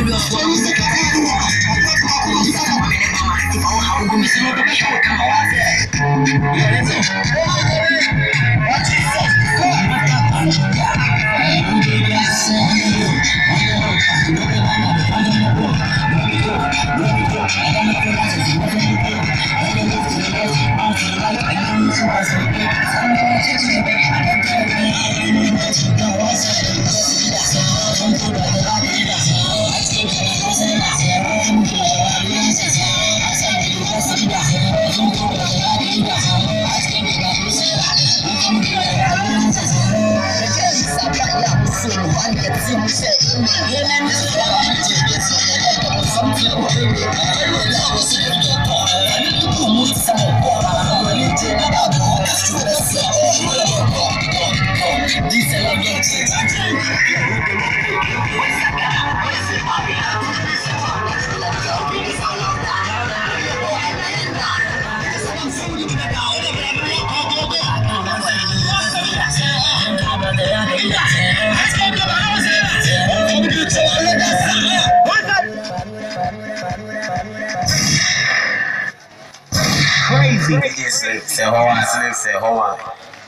我就是个废物，我就是个废物，我就是个废物，我就是个废物。Thank you. crazy. Say said, hold on, Say said, hold on.